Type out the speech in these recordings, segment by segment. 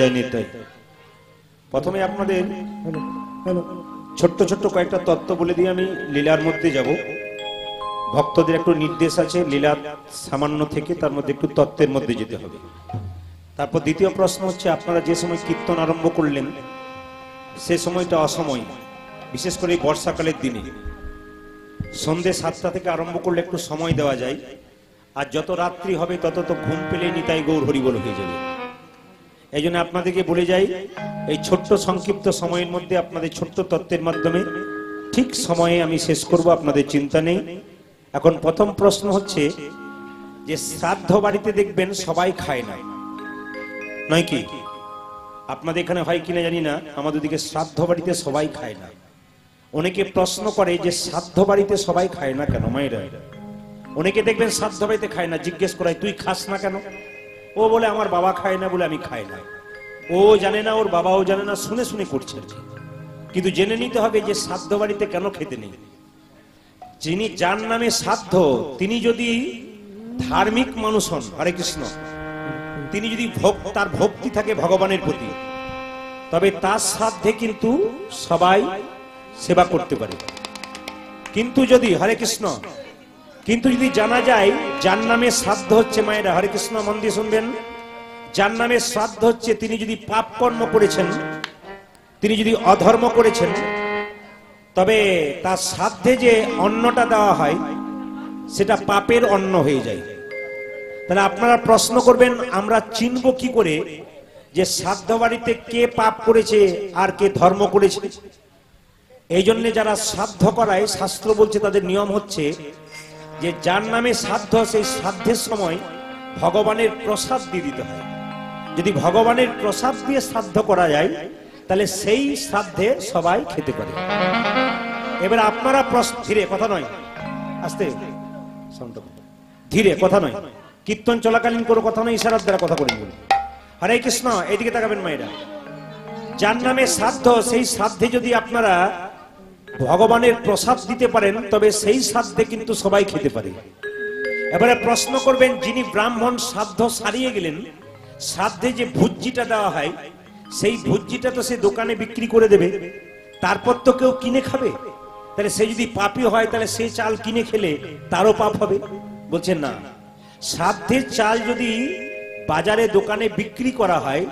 জয় নিতাই প্রথমে আপনাদের ছোট্ট ছোট্ট কয়েকটা তত্ত্ব বলে দিয়ে আমি লীলার মধ্যে যাব। ভক্তদের একটু নির্দেশ আছে, লীলা সামান্য থেকে তার মধ্যে একটু তত্ত্বের মধ্যে যেতে হবে। তারপর দ্বিতীয় প্রশ্ন হচ্ছে, আপনারা যে সময় কীর্তন আরম্ভ করলেন, সে সময়টা অসময়, বিশেষ করে বর্ষাকালের দিনে। সন্ধে সাতটা থেকে আরম্ভ করলে একটু সময় দেওয়া যায়, আর যত রাত্রি হবে তত তো ঘুম পেলে নিতাই গৌর হরিবল হয়ে যাবে। এই জন্য আপনাদেরকে বলে যাই, এই ছোট্ট সংক্ষিপ্ত সময়ের মধ্যে আপনাদের ছোট্ট তত্ত্বের মাধ্যমে ঠিক সময়ে আমি শেষ করব, আপনাদের চিন্তা নেই। এখন প্রথম প্রশ্ন হচ্ছে যে শ্রাদ্ধ বাড়িতে দেখবেন সবাই খায় না। নয় কি? আপনাদের এখানে হয় কিনা জানি না, আমাদের দিকে শ্রাদ্ধ বাড়িতে সবাই খায় না। অনেকে প্রশ্ন করে যে শ্রাদ্ধ বাড়িতে সবাই খায় না কেন, মায়েরা? অনেকে দেখবেন শ্রাদ্ধ বাড়িতে খায় না, জিজ্ঞেস করায়, তুই খাস না কেন? ও বলে, আমার বাবা খায় না বলে আমি খাই না। ও জানে না, ওর বাবাও জানে না, শুনে শুনে করছে। কিন্তু জেনে নিতে হবে যে শ্রাদ্ধ বাড়িতে কেন খেতে নেই। যিনি যার নামে শ্রাদ্ধ তিনি যদি ধার্মিক মানুষ হন, হরে কৃষ্ণ, তিনি যদি তার ভক্তি থাকে ভগবানের প্রতি, তবে তার শ্রাদ্ধে কিন্তু সবাই সেবা করতে পারে। কিন্তু যদি, হরে কৃষ্ণ কিন্তু যদি জানা যায় যার নামে শ্রাদ্ধ হচ্ছে মায়েরা। হরে কৃষ্ণ মন্দির শুনবেন। যার নামে শ্রাদ্ধ হচ্ছে, তিনি যদি পাপ কর্ম করেছেন, তিনি যদি অধর্ম করেছেন, তবে তার শ্রাদ্ধে যে অন্নটা দেওয়া হয়, সেটা পাপের অন্ন হয়ে যায়। তাহলে আপনারা প্রশ্ন করবেন, আমরা চিনব কি করে যে শ্রাদ্ধ বাড়িতে কে পাপ করেছে আর কে ধর্ম করেছে? এই জন্য যারা শ্রাদ্ধ করায়, শাস্ত্র বলছে তাদের নিয়ম হচ্ছে যে যার নামে শ্রাদ্ধ সেই শ্রাদ্ধের সময় ভগবানের প্রসাদ দিয়ে দিতে হয়। যদি ভগবানের প্রসাদ দিয়ে শ্রাদ্ধ করা যায়, তাহলে সেই শ্রাদ্ধে সবাই খেতে পারে। এবার আপনারা ধীরে, কথা নয়। আস্তে। ধীরে, কথা নয়। কীর্তন চলাকালীন কোনো কথা নয়, ইশারার দ্বারা কথা বলে বলুন। হরে কৃষ্ণ এইদিকে তাকাবেন মায়েরা। যার নামে শ্রাদ্ধ সেই শ্রাদ্ধে যদি আপনারা ভগবানের প্রসাদ দিতে পারেন, তবে সেই শ্রাদ্ধে কিন্তু সবাই খেতে পারে। এবারে প্রশ্ন করবেন, যিনি ব্রাহ্মণ শ্রাদ্ধ সারিয়ে গেলেন শ্রাদ্ধে যে ভুজ্জিটা দেওয়া হয়, সেই ভুজ্জিটা তো সে দোকানে বিক্রি করে দেবে। তারপর তো কেউ কিনে খাবে। তাহলে সে যদি পাপি হয়, তাহলে সে চাল কিনে খেলে, তারও পাপ হবে। বলছেন না। শ্রাদ্ধের চাল যদি বাজারে, দোকানে বিক্রি করা হয়,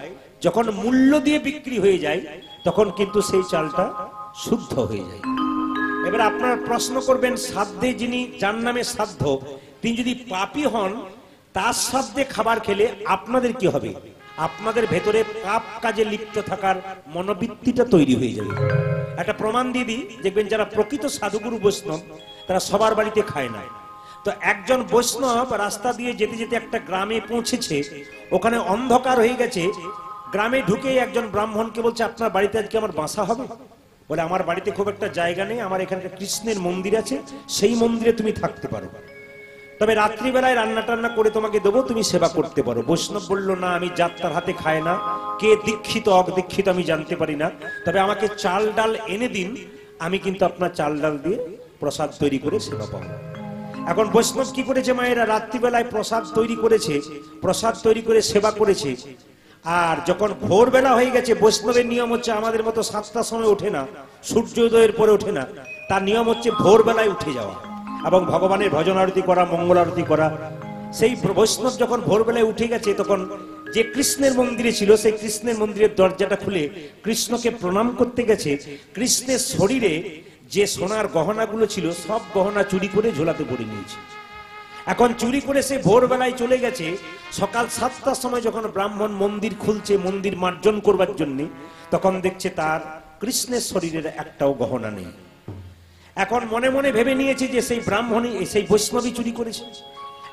যখন মূল্য দিয়ে বিক্রি হয়ে যায়, তখন কিন্তু সেই চালটা শুদ্ধ হয়ে যায়। এবার আপনারা প্রশ্ন করবেন শ্রাদ্ধে যিনি যার নামে শ্রাদ্ধ তিনি যদি পাপী হন, তার শ্রাদ্ধে খাবার খেলে আপনাদের কি হবে? আপনাদের ভেতরে পাপ কাজে লিপ্ত থাকার মনোবৃত্তিটা তৈরি হয়ে যাবে। একটা প্রমাণ দিয়ে দিই, দেখবেন যারা প্রকৃত সাধুগুরু বৈষ্ণব, তারা সবার বাড়িতে খায় না। তো একজন বৈষ্ণব রাস্তা দিয়ে যেতে যেতে একটা গ্রামে পৌঁছেছে, ওখানে অন্ধকার হয়ে গেছে, গ্রামে ঢুকে একজন ব্রাহ্মণকে বলছে, আপনার বাড়িতে আজকে আমার বাসা হবে? বলে, আমার বাড়িতে খুব একটা জায়গা নেই, আমার এখানে একটা কৃষ্ণের মন্দির আছে, সেই মন্দিরে তুমি থাকতে পারো। তবে রাত্রিবেলায় রান্না টান্না করে তোমাকে দেবো, তুমি সেবা করতে পারো। বৈষ্ণব বলল, না, আমি যাত্রার হাতে খায় না। কে দীক্ষিত, অদীক্ষিত আমি জানতে পারি না। তবে আমাকে চাল ডাল এনে দিন, আমি কিন্তু আপনার চাল ডাল দিয়ে প্রসাদ তৈরি করে সেবা পাবো। এখন বৈষ্ণব কি করেছে মায়েরা? রাত্রিবেলায় প্রসাদ তৈরি করেছে, প্রসাদ তৈরি করে সেবা করেছে আর যখন ভোরবেলা হয়ে গেছে, বৈষ্ণবের নিয়ম হচ্ছে আমাদের মতো সাতটার সময় ওঠে না, সূর্যোদয়ের পরে ওঠে না, তার নিয়ম হচ্ছে ভোরবেলায় উঠে যাওয়া এবং ভগবানের ভজন আরতি করা, মঙ্গল আরতি করা। সেই বৈষ্ণব যখন ভোরবেলায় উঠে গেছে, তখন যে কৃষ্ণের মন্দিরে ছিল, সেই কৃষ্ণের মন্দিরের দরজাটা খুলে কৃষ্ণকে প্রণাম করতে গেছে। কৃষ্ণের শরীরে যে সোনার গহনাগুলো ছিল, সব গহনা চুরি করে ঝোলাতে পড়ে নিয়েছে। এখন চুরি করে সে ভোরবেলায় চলে গেছে। সকাল সাতটার সময় যখন ব্রাহ্মণ মন্দির খুলছে, মন্দির মার্জন করবার জন্য, তখন দেখছে তার কৃষ্ণের শরীরের একটাও গহনা নেই। এখন মনে মনে ভেবে নিয়েছে যে সেই ব্রাহ্মণী সেই বৈষ্ণবী চুরি করেছে।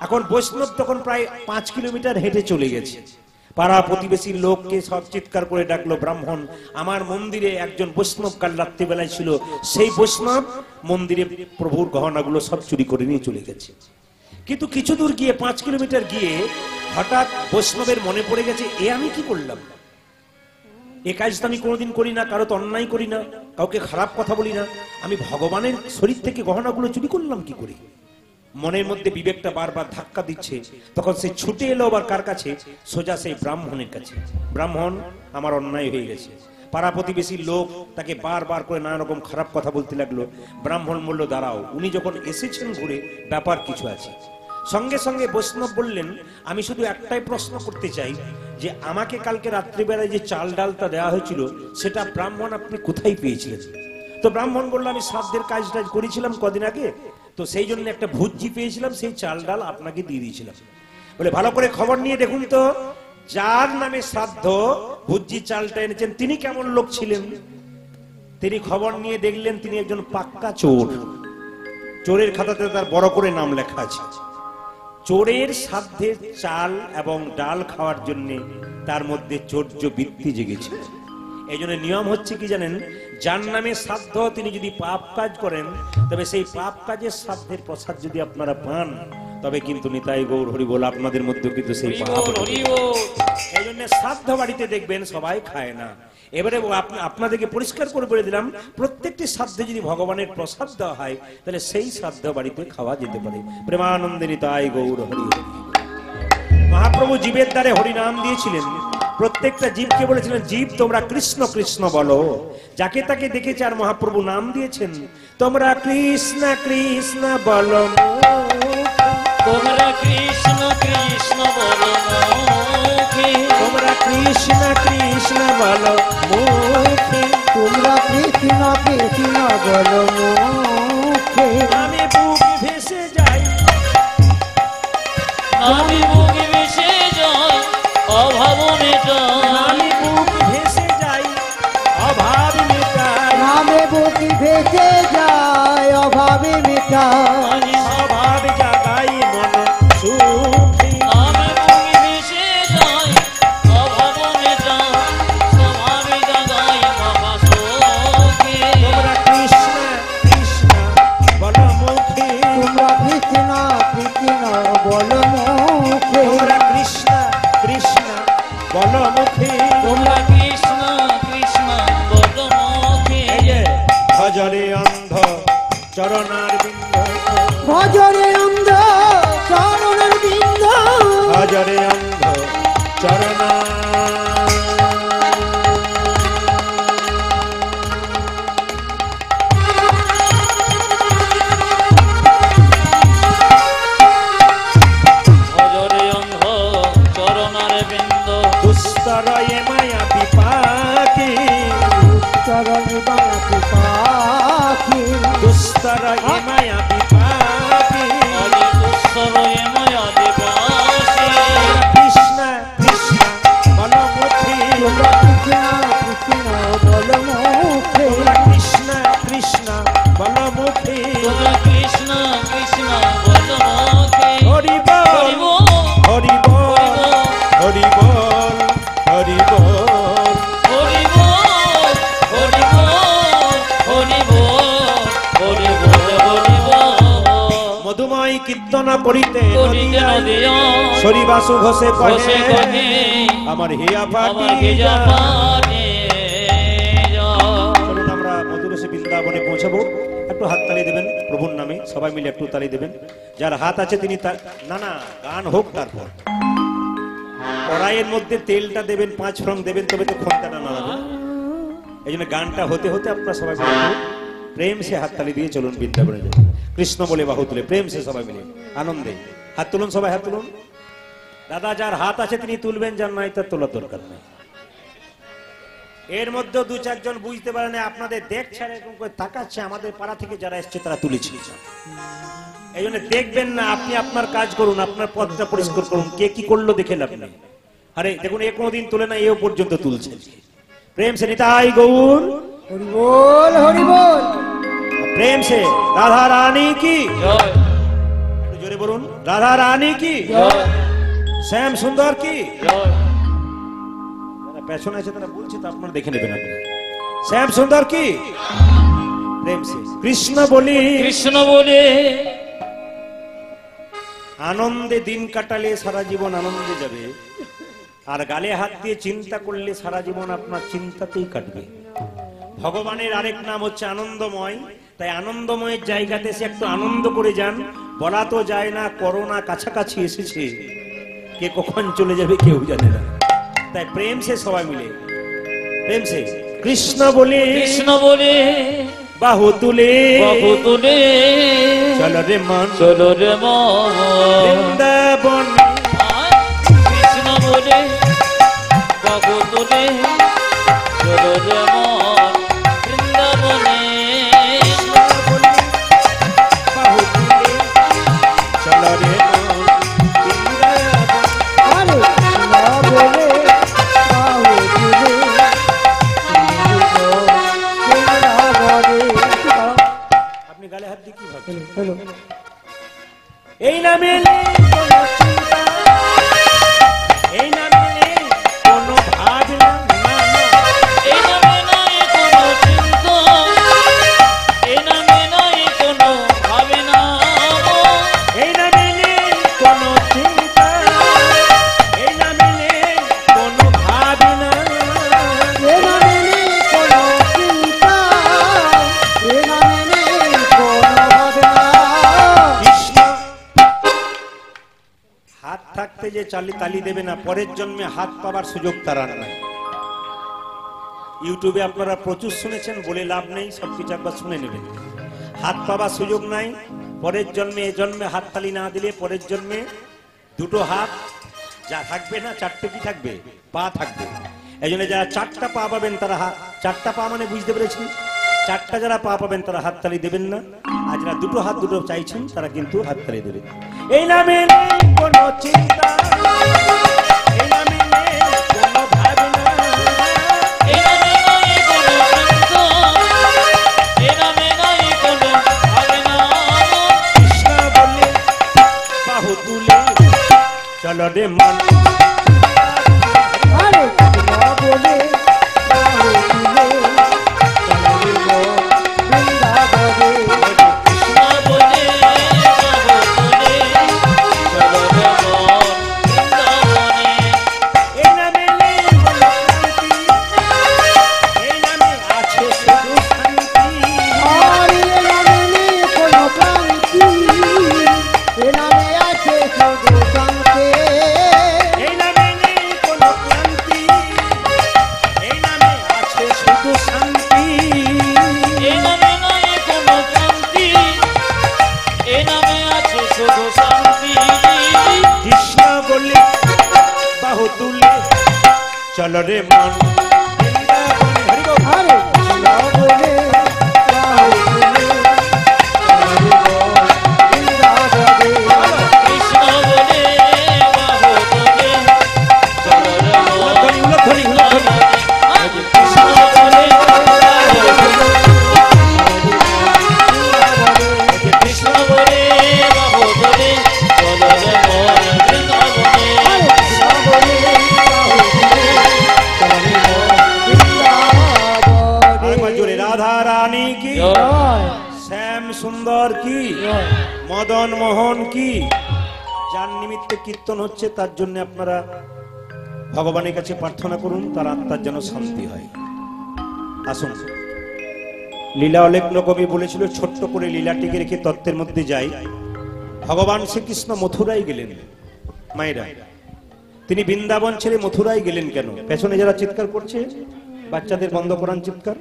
এখন বৈষ্ণব তখন প্রায় পাঁচ কিলোমিটার হেঁটে চলে গেছে। পাড়া প্রতিবেশীর লোককে সব চিৎকার করে ডাকলো, ব্রাহ্মণ, আমার মন্দিরে একজন বৈষ্ণব কাল রাত্রিবেলায় ছিল। সেই বৈষ্ণব মন্দিরে প্রভুর গহনাগুলো সব চুরি করে নিয়ে চলে গেছে। কিন্তু কিছু দূর গিয়ে, পাঁচ কিলোমিটার গিয়ে হঠাৎ বৈষ্ণবের মনে পড়ে গেছে, এ আমি কি করলাম? এ কাজ তো আমি কোনোদিন করি না, কারও তো অন্যায় করি না, কাউকে খারাপ কথা বলি না। আমি ভগবানের শরীর থেকে গহনাগুলো চুরি করলাম কি করে? মনের মধ্যে বিবেকটা বারবার ধাক্কা দিচ্ছে, তখন সে ছুটে এলো আবার কার কাছে? সোজা সেই ব্রাহ্মণের কাছে। ব্রাহ্মণ, আমার অন্যায় হয়ে গেছে। পাড়া প্রতিবেশীর লোক তাকে বারবার করে নানা রকম খারাপ কথা বলতে লাগল। ব্রাহ্মণ বলল, দাঁড়াও, উনি যখন এসেছেন ঘুরে, ব্যাপার কিছু আছে। সঙ্গে সঙ্গে বৈষ্ণব বললেন, আমি শুধু একটাই প্রশ্ন করতে চাই, যে আমাকে কালকে রাত্রিবেলায় যে চাল ডালটা দেওয়া হয়েছিল, সেটা ব্রাহ্মণ আপনি কোথায় পেয়েছিলেন? তো ব্রাহ্মণ বলল, আমি শ্রাদ্ধের কাজ টাজ করেছিলাম কদিন আগে, তো সেই জন্য একটা ভুজি পেয়েছিলাম, সেই চাল ডাল আপনাকে দিয়ে দিয়েছিলাম। বলে, ভালো করে খবর নিয়ে দেখুন তো, যার নামে শ্রাদ্ধ ভুজি চালটা এনেছেন, তিনি কেমন লোক ছিলেন? তিনি খবর নিয়ে দেখলেন, তিনি একজন পাক্কা চোর। চোরের খাতাতে তার বড় করে নাম লেখা আছে। চোরের সাধ্যে চাল এবং ডাল খাওয়ার জন্য তার মধ্যে চৌর্য বৃত্তি জেগেছে। এই জন্য নিয়ম হচ্ছে কি জানেন যার নামে শ্রাদ্ধ তিনি যদি পাপ কাজ করেন তবে সেই পাপ কাজের শ্রাদ্ধের প্রসাদ যদি আপনারা পান তবে কিন্তু নিতাই গৌর হরি বল আপনাদের মধ্যে কিন্তু সেই পাপ। এই জন্য শ্রাদ্ধ বাড়িতে দেখবেন সবাই খায় না। এবারে আপনাদেরকে পরিষ্কার করে বলে দিলাম প্রত্যেকটি শ্রাদ্ধে যদি ভগবানের প্রসাদ দেওয়া হয় তাহলে সেই শ্রাদ্ধ বাড়িতে খাওয়া যেতে পারে। প্রেমানন্দে নিতাই গৌর হরি হরি। মহাপ্রভু জীবের দ্বারে হরিনাম দিয়েছিলেন। প্রত্যেকটা জীবকে বলেছিলেন জীব তোমরা কৃষ্ণ কৃষ্ণ বলো। যাকে তাকে দেখেছে আর মহাপ্রভু নাম দিয়েছেন তোমরা কৃষ্ণ কৃষ্ণ বলো তোমরা কৃষ্ণ কৃষ্ণ বলো তোমরা কৃষ্ণ কৃষ্ণ বলো মুখে তোমরা কৃষ্ণ কৃষ্ণ বলো। অন্ধ চরণার বিন্দ ভজরে অন্ধ চরণের বিন্দ ভজরে অন্ধ চরণা। ভজরে অন্ধ চরণার বিন্দ মায়া বিপাকে চরণ বাঁকি পাখি দুস্তর এ করিতে সরিবাসু ঘষে কহে আমার হিয়া পাটি। চলুন আমরা মধুরসে বৃন্দাবনে পৌঁছাবো। একটু হাততালি দেবেন প্রভুর নামে। সবাই মিলে একটু তালি দেবেন। যার হাত আছে তিনি তার না না গান হোক তারপর। কড়াইয়ের মধ্যে তেলটা দেবেন পাঁচ ফ্রং দেবেন তবে তো খন্তাটা নাড়াবে এই জন্য গানটা হতে হতে আপনারা সবাই প্রেম সে হাততালি দিয়ে চলুন বৃন্দাবনে যাই। কৃষ্ণ বলে বাহু তুলে, প্রেম সে সবাই মিলে। আনন্দে। হাত তুলুন সবাই, হাত তুলুন। দাদা, যার হাত আছে তিনি তুলবেন, যার নাই তার তোলার দরকার নেই। এর মধ্যে দু চারজন বুঝতে পারে না, আপনাদের দেখছে এরকম করে তাকাচ্ছে, আমাদের পাড়া থেকে যারা এসছে তারা তুলেছে এই জন্য দেখবেন না, আপনি আপনার কাজ করুন, আপনার পথটা পরিষ্কার করুন, কে কি করল দেখে লাভ নেই। আরে, দেখুন, এ কোনোদিন তুলে না, এও পর্যন্ত তুলছে। প্রেম সে নিতাই গৌর। হরি বল হরি বল প্রেম সে রাধা রানী কি? জয়, একটু জোরে বলুন রাধা রানী কি? জয়, শ্যাম সুন্দর কি? পেছনে আছে তারা বলছে তো আপনারা দেখে নেবেন আপনি শ্যাম সুন্দর কি? প্রেম সে। কৃষ্ণ বলি কৃষ্ণ বলে। আনন্দে দিন কাটালে সারা জীবন আনন্দে যাবে। আর গালে হাত দিয়ে চিন্তা করলে সারা জীবন আপনার চিন্তাতেই কাটবে। ভগবানের আরেক নাম হচ্ছে আনন্দময়। তাই আনন্দময়ের জায়গাতে সে একটু আনন্দ করে যান। বলা তো যায় না করোনা কাছাকাছি এসেছে। কে কখন চলে যাবে কেউ জানে না। তাই প্রেম সে সবাই মিলে। প্রেম সে। কৃষ্ণ বলে কৃষ্ণ বলে বাহু তুলে। বাবু তুলে। চল রে মন। চলো রে মন। বৃন্দাবন। কৃষ্ণ বলে বাবু তুলে। চালি তালি দেবে না, পরের জন্মে হাত পাবার সুযোগ তার নাই। ইউটিউবে আপনারা প্রচুর শুনেছেন, বলে লাভ নেই সবকিছু একবার শুনে নেবেন। হাত পাবার সুযোগ নাই, পরের জন্মে, এ জন্মে হাত তালি না দিলে পরের জন্মে দুটো হাত, যা থাকবে না, চারটে কি থাকবে? পা থাকবে। এই জন্য যারা চারটা পা পাবেন, তারা হাত চারটা পা মানে বুঝতে পেরেছেন? চারটা যারা পা পাবেন, তারা হাততালি দেবেন না। আর যারা দুটো হাত, দুটো চাইছেন, তারা কিন্তু হাততালি দেবেন এই নামে কোনো চিন্তা চলো রে রে মন মদন মোহন কি? যার নিমিত্তে কীর্তন হচ্ছে, তার জন্য আপনারা ভগবানের কাছে প্রার্থনা করুন, তার আত্মার যেন শান্তি হয়। আসুন। লীলা অলেগ্ন কবি বলেছিল, ছোট্ট করে লীলাটিকে রেখে তত্ত্বের মধ্যে যাই। ভগবান শ্রীকৃষ্ণ মথুরাই গেলেন, মায়েরা। তিনি বৃন্দাবন ছেড়ে মথুরাই গেলেন কেন? পেছনে যারা চিৎকার করছে, বাচ্চাদের বন্ধ করান চিৎকার।